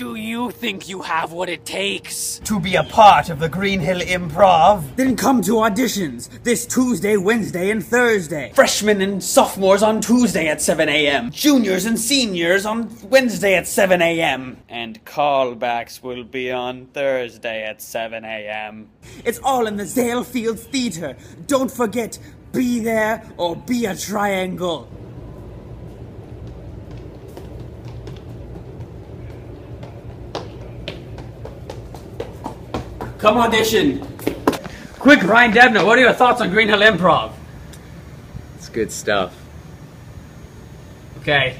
Do you think you have what it takes? To be a part of the Green Hill Improv. Then come to auditions this Tuesday, Wednesday, and Thursday. Freshmen and sophomores on Tuesday at 7 a.m. Juniors and seniors on Wednesday at 7 a.m. And callbacks will be on Thursday at 7 a.m. It's all in the Zale Fields Theater. Don't forget, be there or be a triangle. Come audition. Quick, Ryan Debner, what are your thoughts on Green Hill Improv? It's good stuff. Okay,